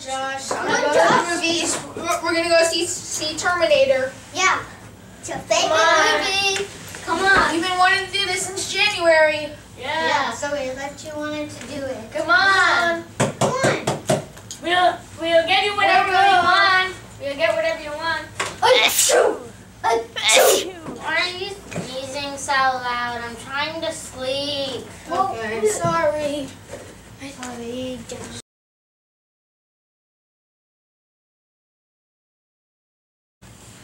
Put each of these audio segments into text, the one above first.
Josh, I'm Come gonna on, go Josh. to movies. We're we're gonna go see see Terminator. Yeah. It's your favorite Come on. movie. Come on. You've been wanting to do this since January. Yeah. Yeah. So we let you wanted to do it. Come on. Come on. We'll we'll get you whatever Whatever. you want. We'll get whatever you want. Achoo. Achoo. Why are you sneezing so loud? I'm trying to sleep. Okay. Oh, I'm sorry. I'm sorry.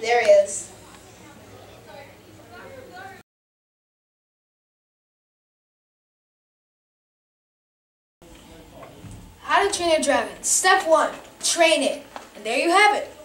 There he is. How to train a dragon. Step one, train it. And there you have it.